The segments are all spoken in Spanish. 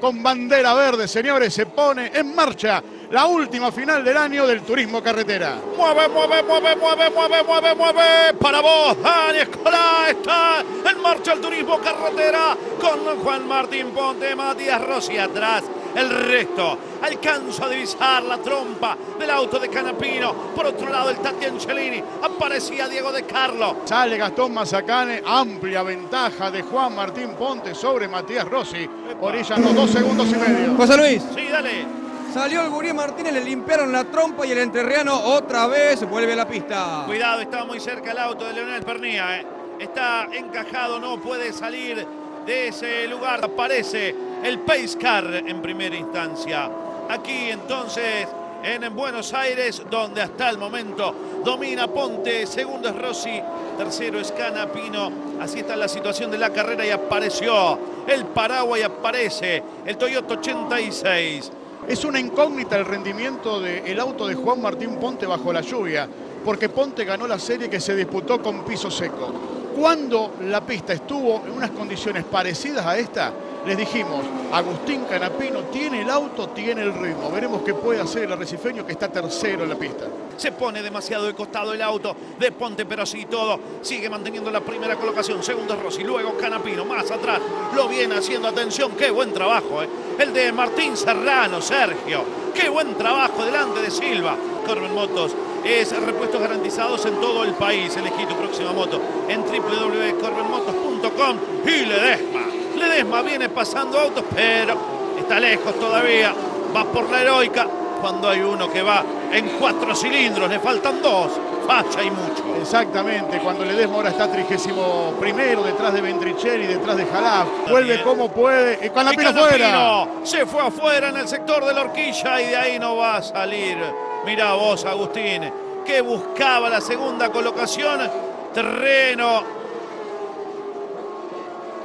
con bandera verde, señores, se pone en marcha la última final del año del turismo carretera. Mueve, mueve, mueve, mueve, mueve, mueve, mueve. Para vos, Dani Escolá, está en marcha el turismo carretera con Juan Martín Ponte, Matías Rossi atrás. El resto alcanzo a divisar la trompa del auto de Canapino. Por otro lado, el Tati Angelini. Aparecía Diego de Carlo. Sale Gastón Mazacane, amplia ventaja de Juan Martín Ponte sobre Matías Rossi. Orillan los dos segundos y medio. José Luis. Sí, dale. Salió el Gurí Martínez, le limpiaron la trompa y el entrerriano otra vez vuelve a la pista. Cuidado, está muy cerca el auto de Leonel Pernía. ¿eh? Está encajado, no puede salir de ese lugar. Aparece el Pace Car en primera instancia. Aquí entonces en Buenos Aires, donde hasta el momento domina Ponte, segundo es Rossi, tercero es Canapino. Así está la situación de la carrera y apareció el Paraguay, aparece el Toyota 86. Es una incógnita el rendimiento del auto de Juan Martín Ponte bajo la lluvia, porque Ponte ganó la serie que se disputó con piso seco. Cuando la pista estuvo en unas condiciones parecidas a esta, les dijimos, Agustín Canapino tiene el auto, tiene el ritmo. Veremos qué puede hacer el arrecifeño que está tercero en la pista. Se pone demasiado de costado el auto de Ponte, pero sí todo. Sigue manteniendo la primera colocación. Segundo Rossi, luego Canapino, más atrás. Lo viene haciendo. Atención, qué buen trabajo. ¿eh? El de Martín Serrano, Sergio. Qué buen trabajo delante de Silva. Corben Motos es repuestos garantizados en todo el país. Elegí tu próxima moto en www.corbenmotos.com y Ledesma. Ledesma viene pasando autos, pero está lejos todavía. Va por la heroica cuando hay uno que va en cuatro cilindros, le faltan dos, falla y mucho. Exactamente, cuando Ledesma ahora está trigésimo primero, detrás de Ventricelli, detrás de Jalab. Vuelve como puede, y Canapino fuera. Se fue afuera en el sector de la horquilla y de ahí no va a salir. Mirá vos, Agustín, que buscaba la segunda colocación. Terreno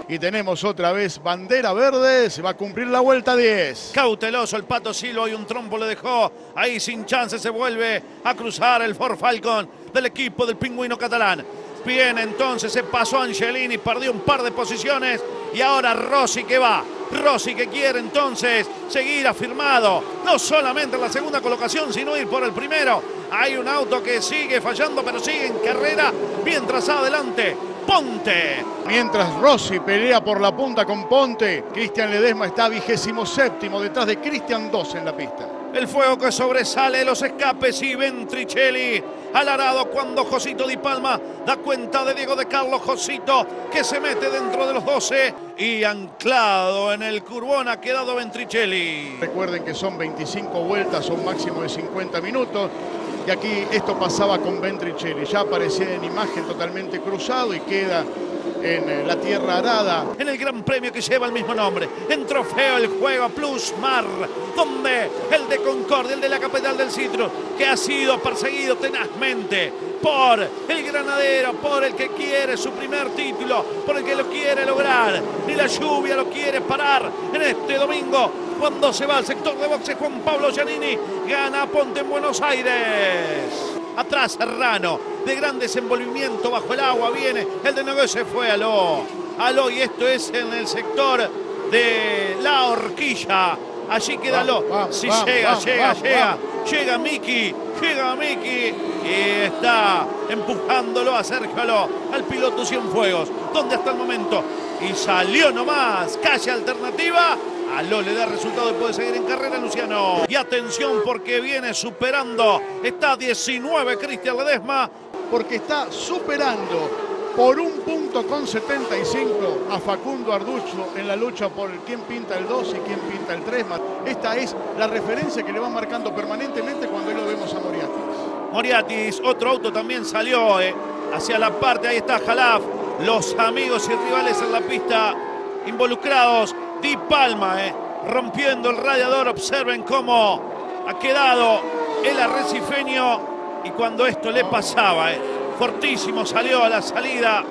y tenemos otra vez bandera verde, se va a cumplir la vuelta 10. Cauteloso el Pato Silva y un trompo le dejó. Ahí sin chance se vuelve a cruzar el Ford Falcon del equipo del pingüino catalán. Bien, entonces se pasó Angelini, perdió un par de posiciones y ahora Rossi que va. Rossi que quiere entonces seguir afirmado, no solamente en la segunda colocación, sino ir por el primero. Hay un auto que sigue fallando, pero sigue en carrera, mientras adelante Ponte. Mientras Rossi pelea por la punta con Ponte, Cristian Ledesma está vigésimo séptimo detrás de Cristian 2 en la pista. El fuego que sobresale los escapes y Ventricelli alarado cuando Josito Di Palma da cuenta de Diego de Carlos Josito que se mete dentro de los 12 y anclado en el curbón ha quedado Ventricelli. Recuerden que son 25 vueltas, un máximo de 50 minutos. Y aquí esto pasaba con Ventricelli. Ya aparecía en imagen totalmente cruzado y queda en eh, la tierra arada. En el gran premio que lleva el mismo nombre, en trofeo el juego Plus Mar, donde el de Concordia, el de la capital del Citro, que ha sido perseguido tenazmente por el granadero, por el que quiere su primer título, por el que lo quiere lograr. Ni la lluvia lo quiere parar en este domingo cuando se va al sector de boxe Juan Pablo Giannini. Gana Ponte en Buenos Aires. Atrás Serrano, de gran desenvolvimiento bajo el agua, viene el de Nogués, se fue a lo, a y esto es en el sector de la horquilla. Allí queda Lo. Si llega, llega, llega, llega Miki, llega Miki y está empujándolo a Sergio Aló, al piloto Cienfuegos, donde hasta el momento y salió nomás, calle alternativa Aló le da resultado y puede seguir en carrera Luciano. Y atención porque viene superando. Está 19 Cristian Ledesma. Porque está superando por un punto con 75 a Facundo Arducho en la lucha por quién pinta el 2 y quién pinta el 3. Esta es la referencia que le va marcando permanentemente cuando lo vemos a Moriatis. Moriatis, otro auto también salió eh, hacia la parte, ahí está Jalaf, los amigos y rivales en la pista involucrados. Di Palma, eh, rompiendo el radiador. Observen cómo ha quedado el arrecifeño. Y cuando esto le pasaba, eh, fortísimo salió a la salida.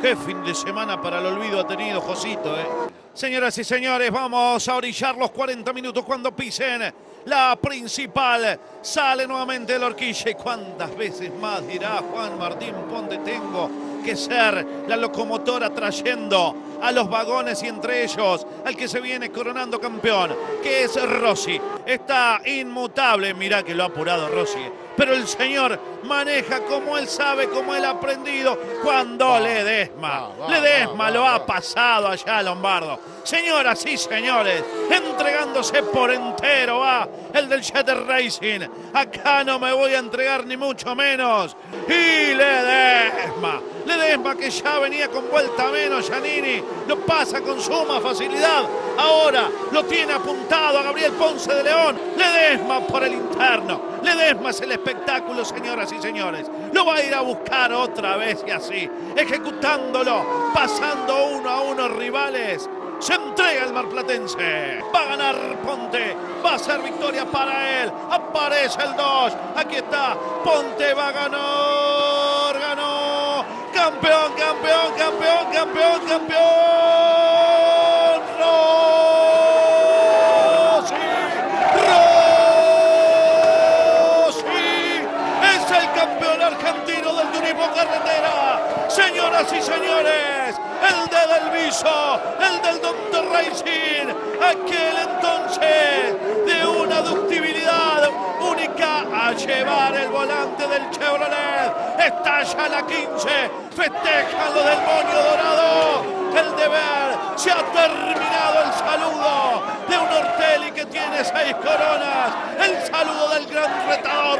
Qué fin de semana para el olvido ha tenido Josito. Eh. Señoras y señores, vamos a orillar los 40 minutos cuando pisen la principal. Sale nuevamente el horquilla. ¿Y cuántas veces más dirá Juan Martín Ponte tengo que ser la locomotora trayendo a los vagones y entre ellos al que se viene coronando campeón, que es Rossi. Está inmutable, mirá que lo ha apurado Rossi. Pero el señor maneja como él sabe, como él ha aprendido. Cuando Ledesma, Ledesma lo ha pasado allá a Lombardo. Señoras y señores, entregándose por entero va el del Shatter Racing. Acá no me voy a entregar ni mucho menos. Y Ledesma, Ledesma que ya venía con vuelta menos, Giannini, lo pasa con suma facilidad. Ahora lo tiene apuntado a Gabriel Ponce de León. Ledesma por el interno. Ledesma es el espectáculo, señoras y señores. Lo va a ir a buscar otra vez y así, ejecutándolo, pasando uno a uno rivales se entrega el marplatense. Va a ganar Ponte. Va a ser victoria para él. Aparece el 2. Aquí está. Ponte va a ganar. Campeón, campeón, campeón, campeón, campeón. Rossi. Rossi. Es el campeón argentino del turismo carretera. Señoras y señores el de Del Viso, el del Doctor Racing, aquel entonces de una ductibilidad única a llevar el volante del Chevrolet. Estalla la 15, festeja lo del moño dorado. El deber se ha terminado. El saludo de un Ortelli que tiene seis coronas. El saludo del gran retador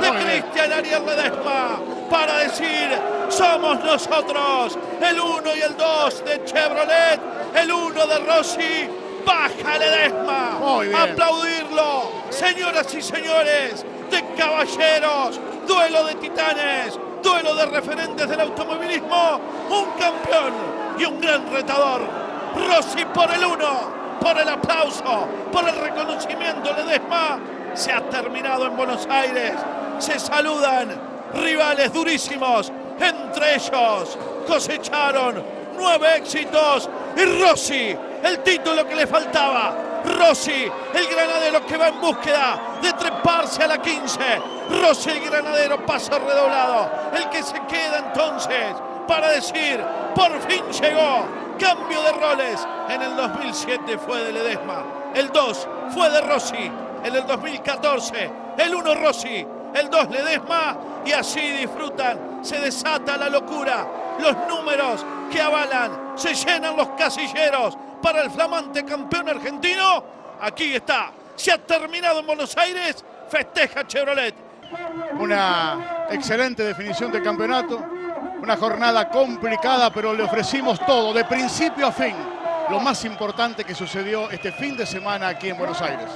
de Cristian Ariel Ledesma para decir somos nosotros, el 1 y el 2 de Chevrolet, el 1 de Rossi, baja Ledesma, aplaudirlo, señoras y señores, de caballeros, duelo de titanes, duelo de referentes del automovilismo, un campeón y un gran retador, Rossi por el 1, por el aplauso, por el reconocimiento Ledesma, se ha terminado en Buenos Aires, se saludan rivales durísimos. Entre ellos cosecharon nueve éxitos y Rossi, el título que le faltaba. Rossi, el granadero que va en búsqueda de treparse a la 15. El granadero, paso redoblado. El que se queda entonces para decir, por fin llegó. Cambio de roles. En el 2007 fue de Ledesma. El 2 fue de Rossi. En el 2014, el 1 Rossi el 2 Ledesma y así disfrutan, se desata la locura, los números que avalan, se llenan los casilleros para el flamante campeón argentino. Aquí está, se ha terminado en Buenos Aires, festeja Chevrolet. Una excelente definición de campeonato, una jornada complicada, pero le ofrecimos todo, de principio a fin, lo más importante que sucedió este fin de semana aquí en Buenos Aires.